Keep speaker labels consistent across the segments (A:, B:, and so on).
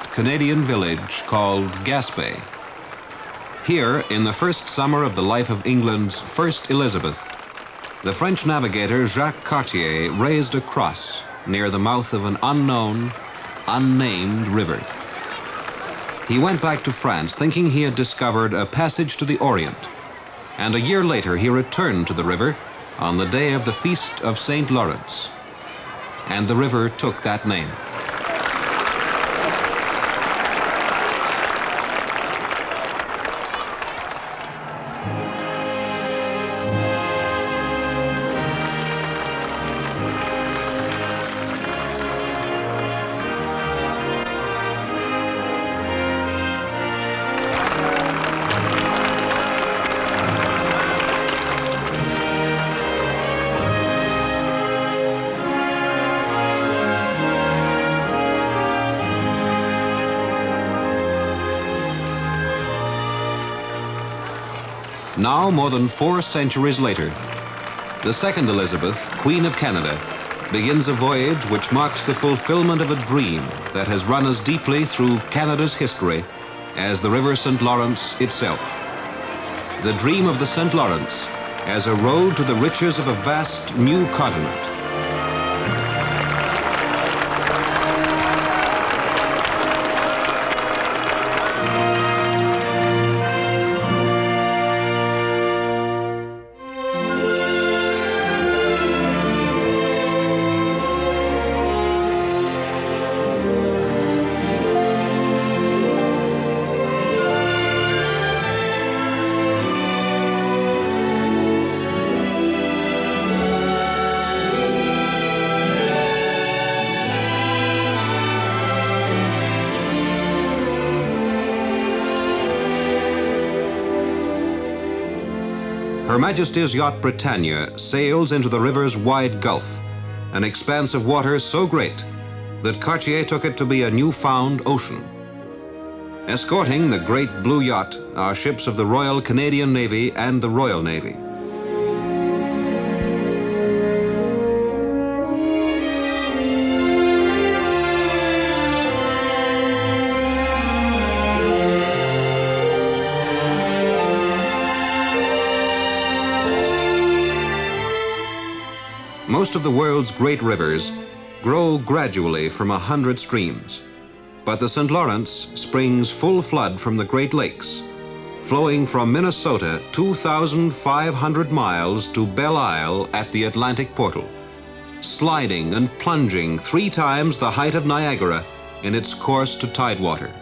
A: quiet Canadian village called Gaspé. Here, in the first summer of the life of England's first Elizabeth, the French navigator Jacques Cartier raised a cross near the mouth of an unknown, unnamed river. He went back to France thinking he had discovered a passage to the Orient, and a year later he returned to the river on the day of the Feast of St. Lawrence. And the river took that name. More than four centuries later, the second Elizabeth, Queen of Canada, begins a voyage which marks the fulfillment of a dream that has run as deeply through Canada's history as the River St. Lawrence itself. The dream of the St. Lawrence as a road to the riches of a vast new continent. Majesty's yacht Britannia sails into the river's wide gulf, an expanse of water so great that Cartier took it to be a newfound ocean. Escorting the great blue yacht are ships of the Royal Canadian Navy and the Royal Navy. Most of the world's great rivers grow gradually from a hundred streams, but the St. Lawrence springs full flood from the Great Lakes, flowing from Minnesota 2,500 miles to Belle Isle at the Atlantic Portal, sliding and plunging three times the height of Niagara in its course to tidewater.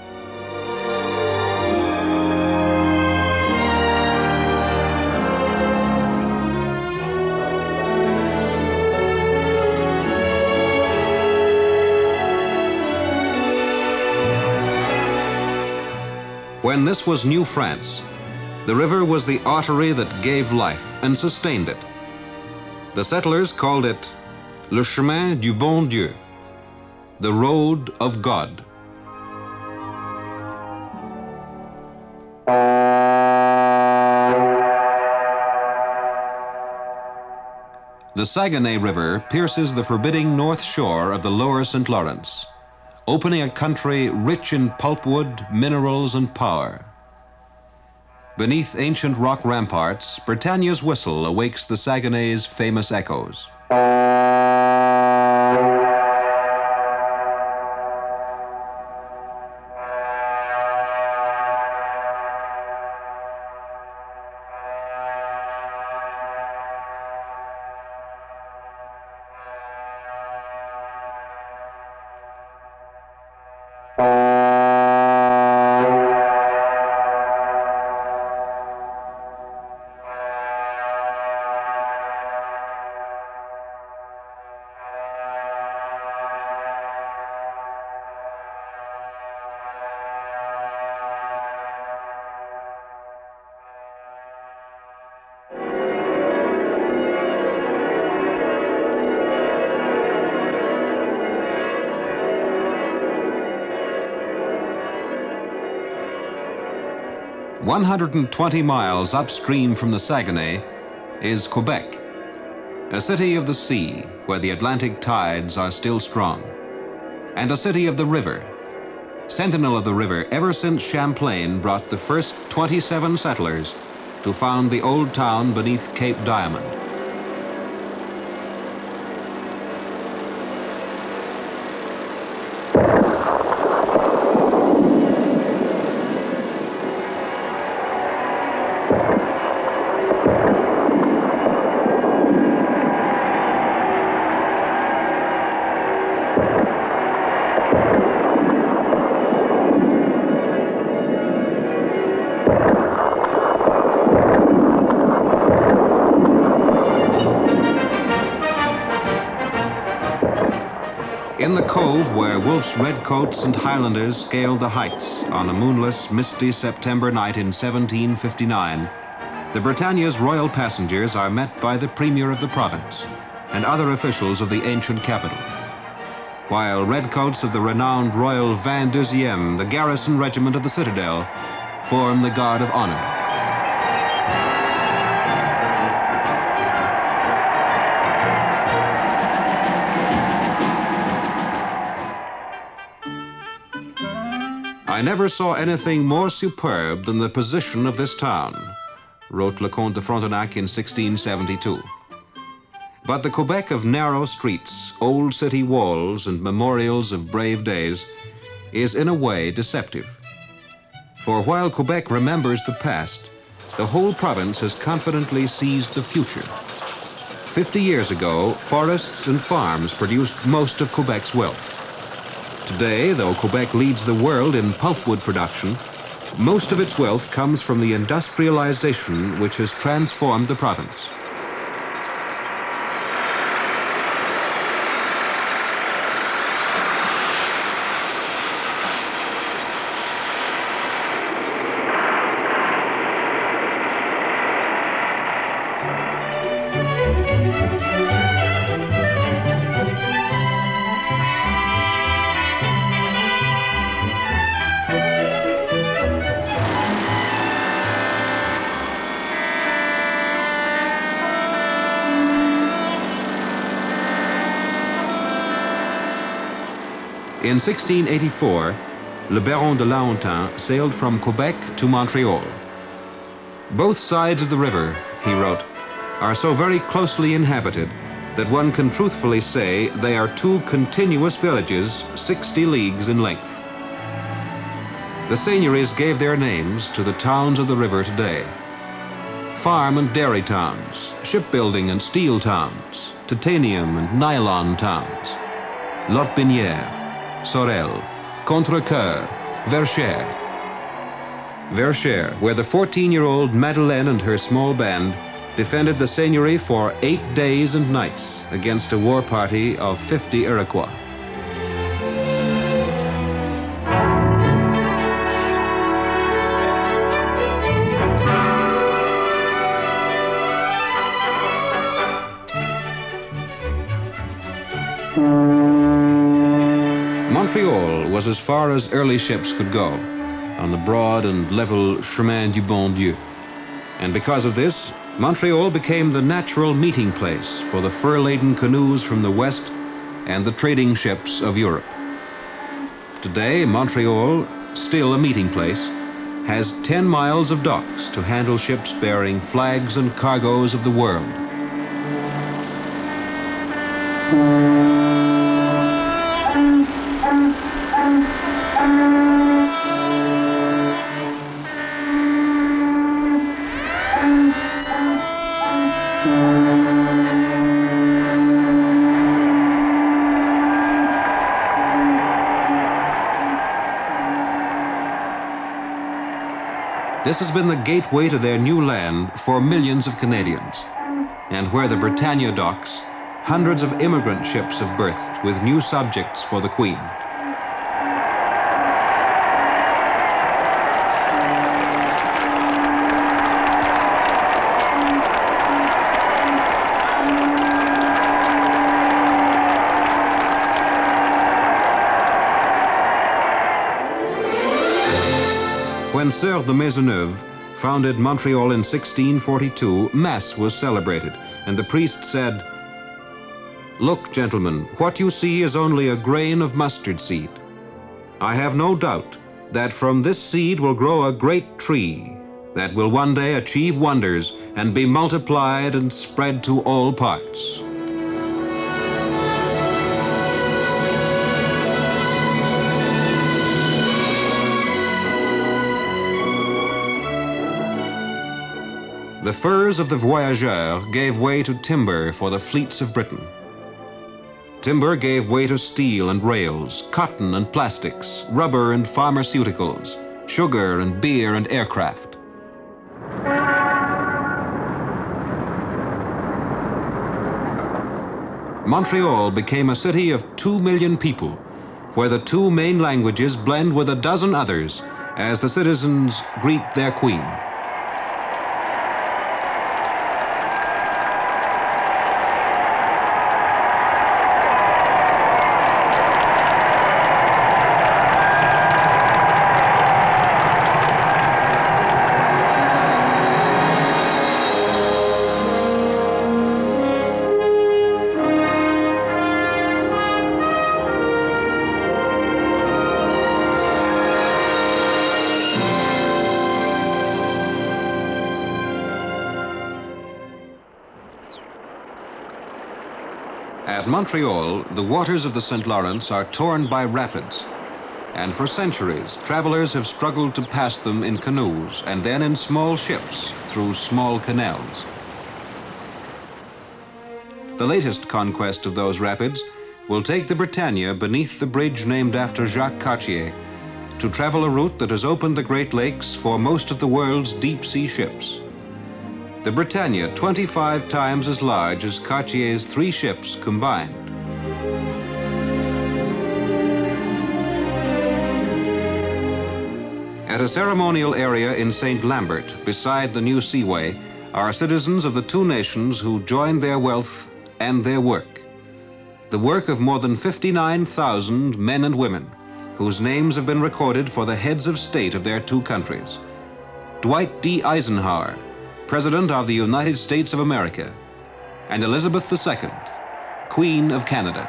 A: When this was New France, the river was the artery that gave life and sustained it. The settlers called it Le Chemin du Bon Dieu, the road of God. The Saguenay River pierces the forbidding north shore of the lower St. Lawrence opening a country rich in pulpwood, minerals, and power. Beneath ancient rock ramparts, Britannia's whistle awakes the Saguenay's famous echoes. 120 miles upstream from the Saguenay is Quebec, a city of the sea where the Atlantic tides are still strong, and a city of the river, sentinel of the river ever since Champlain brought the first 27 settlers to found the old town beneath Cape Diamond. Wolfe's redcoats and Highlanders scaled the heights on a moonless, misty September night in 1759, the Britannia's royal passengers are met by the premier of the province and other officials of the ancient capital. While redcoats of the renowned Royal 22e, the garrison regiment of the citadel, form the guard of honor. I never saw anything more superb than the position of this town, wrote Le Comte de Frontenac in 1672. But the Quebec of narrow streets, old city walls, and memorials of brave days is in a way deceptive. For while Quebec remembers the past, the whole province has confidently seized the future. Fifty years ago, forests and farms produced most of Quebec's wealth. Today, though Quebec leads the world in pulpwood production, most of its wealth comes from the industrialization which has transformed the province. In 1684, Le Baron de Lahontan sailed from Quebec to Montreal. Both sides of the river, he wrote, are so very closely inhabited that one can truthfully say they are two continuous villages 60 leagues in length. The seigneuries gave their names to the towns of the river today. Farm and dairy towns, shipbuilding and steel towns, titanium and nylon towns, Lotbinière, Sorel, Contrecoeur, Verchères. Verchères, where the 14-year-old Madeleine and her small band defended the seigneury for eight days and nights against a war party of 50 Iroquois. As far as early ships could go on the broad and level Chemin du Bon Dieu. And because of this, Montreal became the natural meeting place for the fur-laden canoes from the west and the trading ships of Europe. Today, Montreal, still a meeting place, has 10 miles of docks to handle ships bearing flags and cargoes of the world. This has been the gateway to their new land for millions of Canadians. And where the Britannia docks, hundreds of immigrant ships have berthed with new subjects for the Queen. Sieur de Maisonneuve founded Montreal in 1642, Mass was celebrated, and the priest said, Look, gentlemen, what you see is only a grain of mustard seed. I have no doubt that from this seed will grow a great tree that will one day achieve wonders and be multiplied and spread to all parts. The furs of the voyageurs gave way to timber for the fleets of Britain. Timber gave way to steel and rails, cotton and plastics, rubber and pharmaceuticals, sugar and beer and aircraft. Montreal became a city of two million people, where the two main languages blend with a dozen others as the citizens greet their queen. Montreal, the waters of the St. Lawrence are torn by rapids. And for centuries, travelers have struggled to pass them in canoes and then in small ships through small canals. The latest conquest of those rapids will take the Britannia beneath the bridge named after Jacques Cartier to travel a route that has opened the Great Lakes for most of the world's deep sea ships. The Britannia 25 times as large as Cartier's three ships combined. At a ceremonial area in St. Lambert, beside the new seaway, are citizens of the two nations who joined their wealth and their work. The work of more than 59,000 men and women, whose names have been recorded for the heads of state of their two countries. Dwight D. Eisenhower, President of the United States of America, and Elizabeth II, Queen of Canada.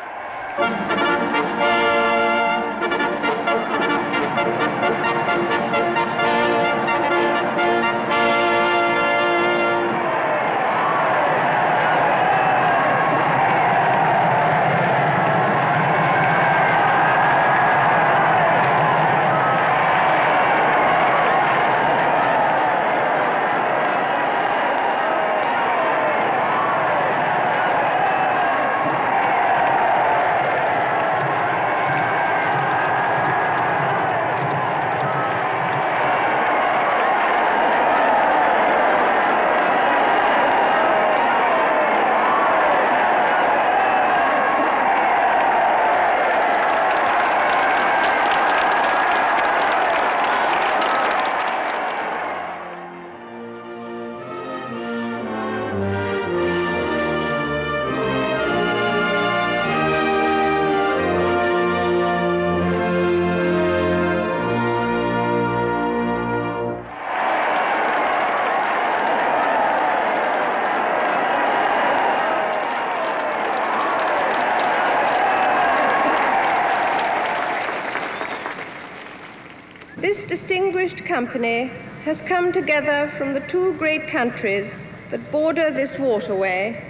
B: Distinguished company has come together from the two great countries that border this waterway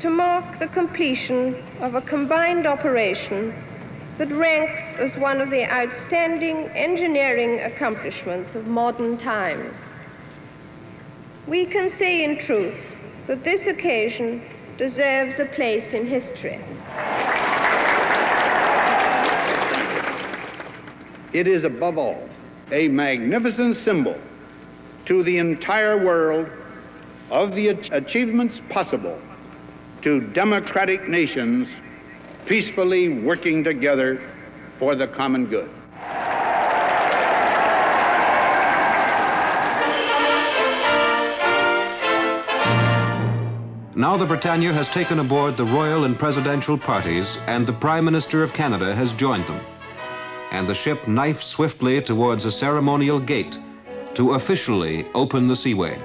B: to mark the completion of a combined operation that ranks as one of the outstanding engineering accomplishments of modern times. We can say in truth that this occasion deserves a place in history.
C: It is above all magnificent symbol to the entire world of the achievements possible to democratic nations peacefully working together for the common good.
A: Now the Britannia has taken aboard the royal and presidential parties, and the Prime Minister of Canada has joined them. And the ship knifes swiftly towards a ceremonial gate to officially open the seaway.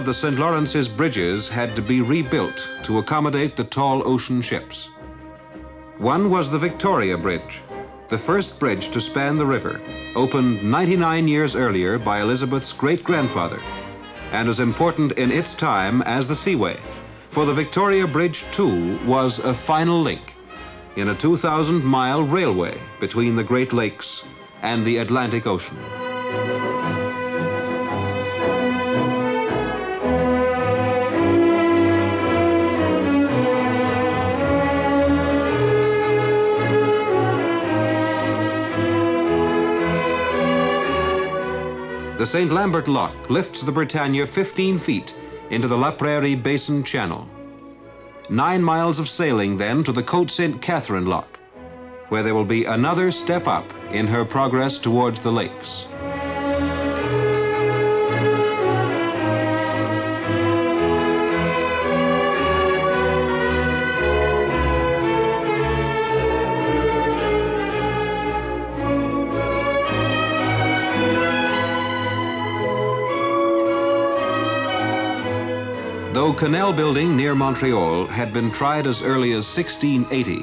A: Of the St. Lawrence's bridges had to be rebuilt to accommodate the tall ocean ships. One was the Victoria Bridge, the first bridge to span the river, opened 99 years earlier by Elizabeth's great-grandfather, and as important in its time as the Seaway, for the Victoria Bridge, too, was a final link in a 2,000-mile railway between the Great Lakes and the Atlantic Ocean. The St. Lambert Lock lifts the Britannia 15 feet into the La Prairie Basin Channel. Nine miles of sailing then to the Côte St. Catherine Lock, where there will be another step up in her progress towards the lakes. Canal building near Montreal had been tried as early as 1680,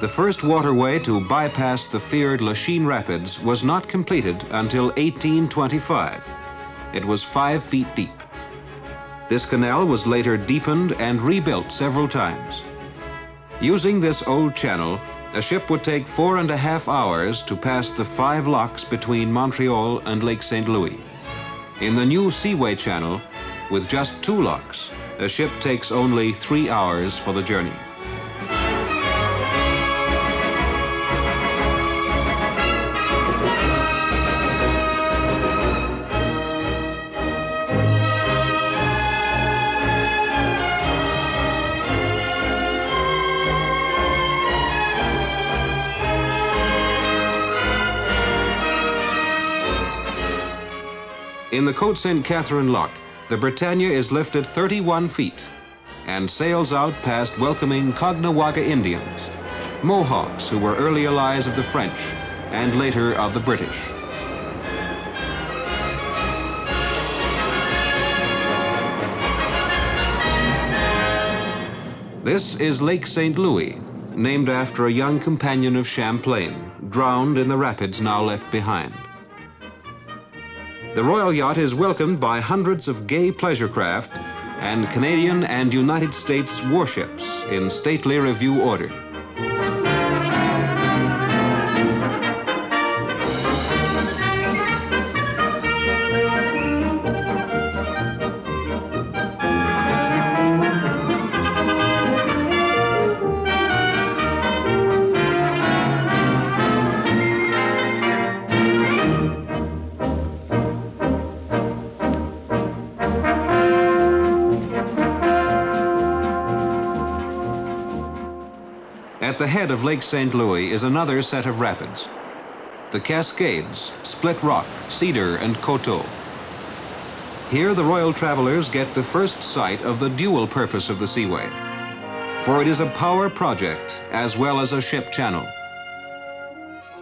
A: the first waterway to bypass the feared Lachine Rapids was not completed until 1825. It was five feet deep. This canal was later deepened and rebuilt several times. Using this old channel, a ship would take four and a half hours to pass the five locks between Montreal and Lake St. Louis. In the new Seaway Channel, with just two locks, a ship takes only three hours for the journey. In the Côte St. Catherine Lock, the Britannia is lifted 31 feet and sails out past welcoming Caughnawaga Indians, Mohawks who were early allies of the French and later of the British. This is Lake St. Louis, named after a young companion of Champlain, drowned in the rapids now left behind. The Royal Yacht is welcomed by hundreds of gay pleasure craft and Canadian and United States warships in stately review order. The head of Lake St. Louis is another set of rapids. The Cascades, Split Rock, Cedar, and Coteau. Here the royal travelers get the first sight of the dual purpose of the Seaway. For it is a power project as well as a ship channel.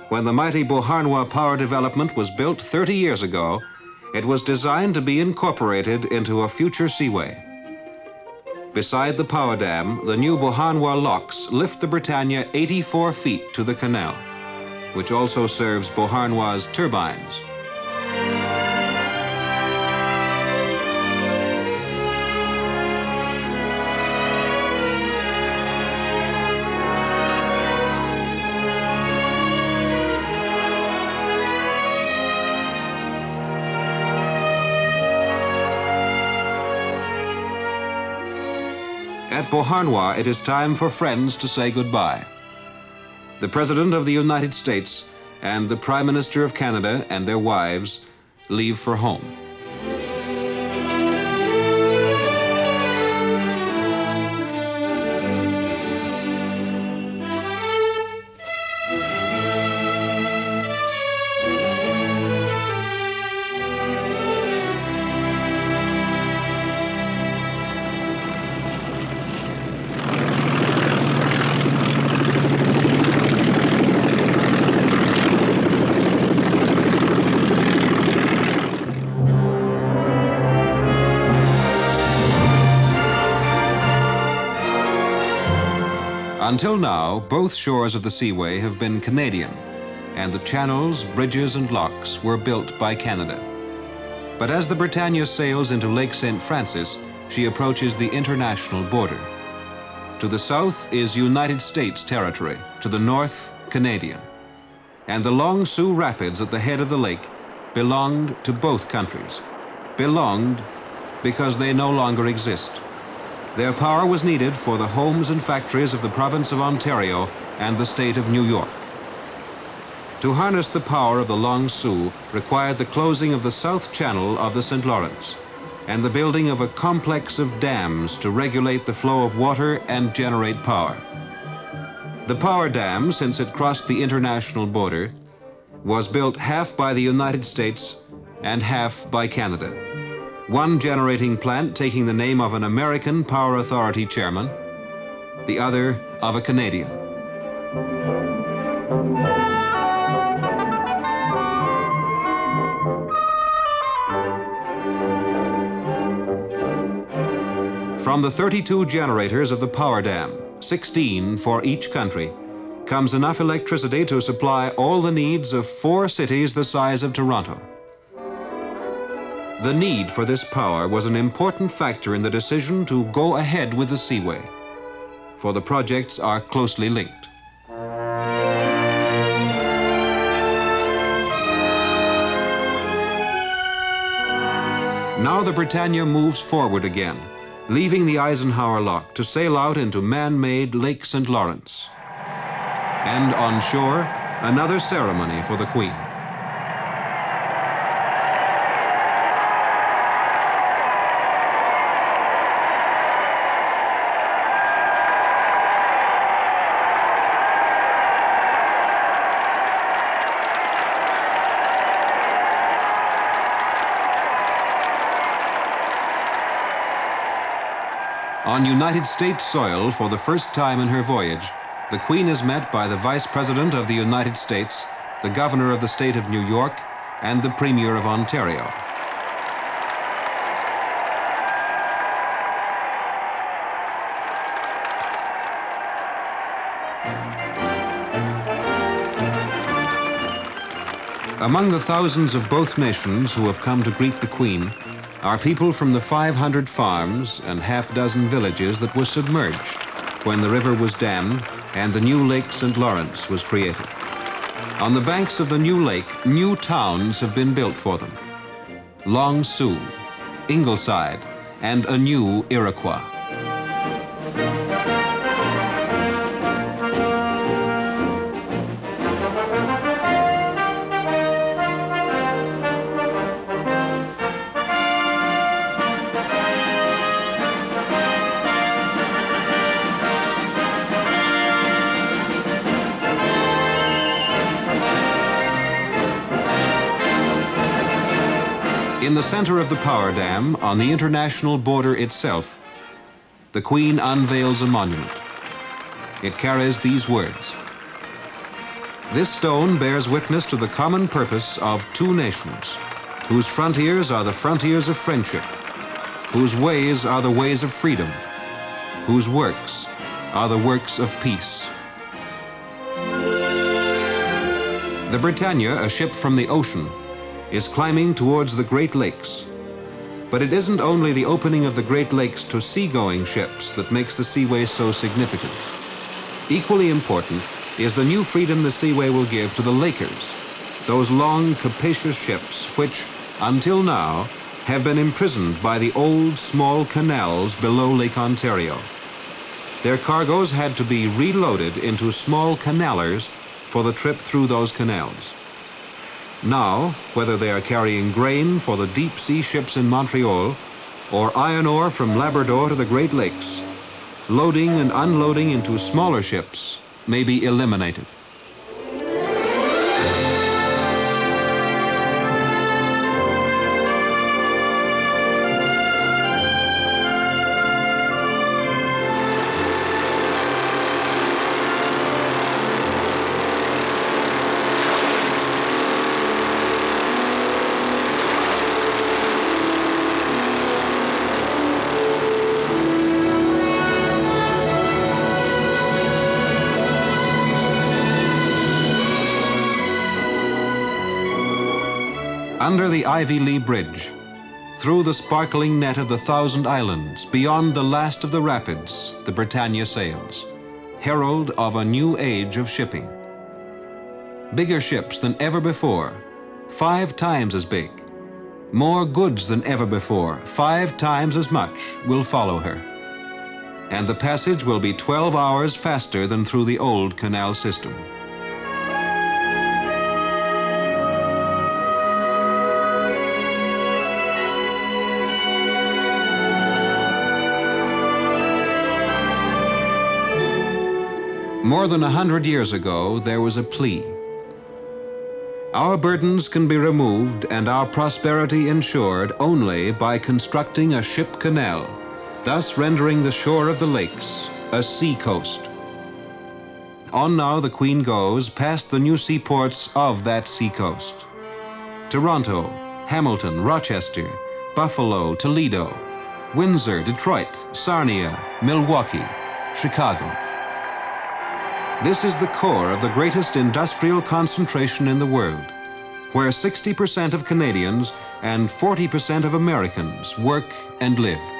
A: When the mighty Beauharnois power development was built 30 years ago, it was designed to be incorporated into a future seaway. Beside the power dam, the new Beauharnois locks lift the Britannia 84 feet to the canal, which also serves Beauharnois' turbines. Beauharnois, it is time for friends to say goodbye. The President of the United States and the Prime Minister of Canada and their wives leave for home. Until now, both shores of the Seaway have been Canadian, and the channels, bridges, and locks were built by Canada. But as the Britannia sails into Lake St. Francis, she approaches the international border. To the south is United States territory, to the north, Canadian. And the Long Sault Rapids at the head of the lake belonged to both countries. Belonged because they no longer exist. Their power was needed for the homes and factories of the province of Ontario and the state of New York. To harness the power of the Long Sault required the closing of the south channel of the St. Lawrence and the building of a complex of dams to regulate the flow of water and generate power. The power dam, since it crossed the international border, was built half by the United States and half by Canada. One generating plant taking the name of an American Power Authority chairman, the other of a Canadian. From the 32 generators of the power dam, 16 for each country, comes enough electricity to supply all the needs of four cities the size of Toronto. The need for this power was an important factor in the decision to go ahead with the Seaway, for the projects are closely linked. Now the Britannia moves forward again, leaving the Eisenhower Lock to sail out into man-made Lake St. Lawrence. And on shore, another ceremony for the Queen. On United States soil for the first time in her voyage, the Queen is met by the Vice President of the United States, the Governor of the State of New York, and the Premier of Ontario. Among the thousands of both nations who have come to greet the Queen are people from the 500 farms and half dozen villages that were submerged when the river was dammed and the new Lake St. Lawrence was created. On the banks of the new lake, new towns have been built for them. Long Sault, Ingleside, and a new Iroquois. In the center of the power dam, on the international border itself, the Queen unveils a monument. It carries these words. This stone bears witness to the common purpose of two nations, whose frontiers are the frontiers of friendship, whose ways are the ways of freedom, whose works are the works of peace. The Britannia, a ship from the ocean, is climbing towards the Great Lakes. But it isn't only the opening of the Great Lakes to seagoing ships that makes the Seaway so significant. Equally important is the new freedom the Seaway will give to the Lakers, those long, capacious ships which, until now, have been imprisoned by the old, small canals below Lake Ontario. Their cargoes had to be reloaded into small canalers for the trip through those canals. Now, whether they are carrying grain for the deep sea ships in Montreal or iron ore from Labrador to the Great Lakes, loading and unloading into smaller ships may be eliminated. Under the Ivy Lea Bridge, through the sparkling net of the Thousand Islands, beyond the last of the rapids, the Britannia sails, herald of a new age of shipping. Bigger ships than ever before, five times as big. More goods than ever before, five times as much, will follow her. And the passage will be 12 hours faster than through the old canal system. More than a hundred years ago, there was a plea. Our burdens can be removed and our prosperity ensured only by constructing a ship canal, thus rendering the shore of the lakes a sea coast. On now the Queen goes past the new seaports of that sea coast. Toronto, Hamilton, Rochester, Buffalo, Toledo, Windsor, Detroit, Sarnia, Milwaukee, Chicago. This is the core of the greatest industrial concentration in the world, where 60% of Canadians and 40% of Americans work and live.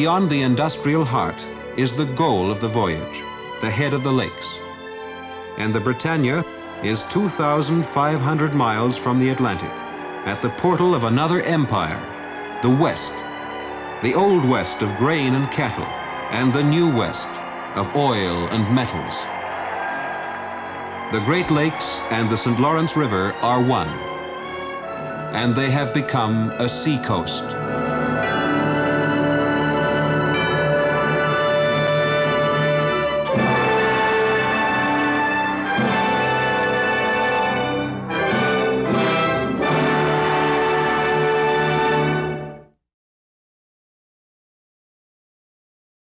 A: Beyond the industrial heart is the goal of the voyage, the head of the lakes. And the Britannia is 2,500 miles from the Atlantic, at the portal of another empire, the West, the Old West of grain and cattle, and the New West of oil and metals. The Great Lakes and the St. Lawrence River are one, and they have become a seacoast.